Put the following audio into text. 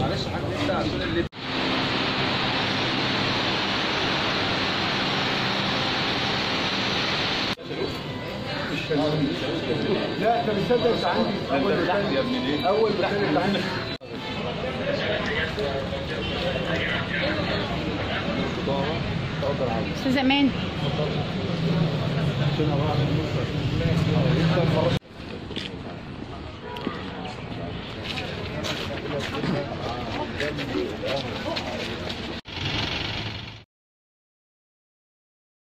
معلش انت اللي لا انت عندي اول بتاعي يا ابني اول بتاعي عندي أستاذ أمان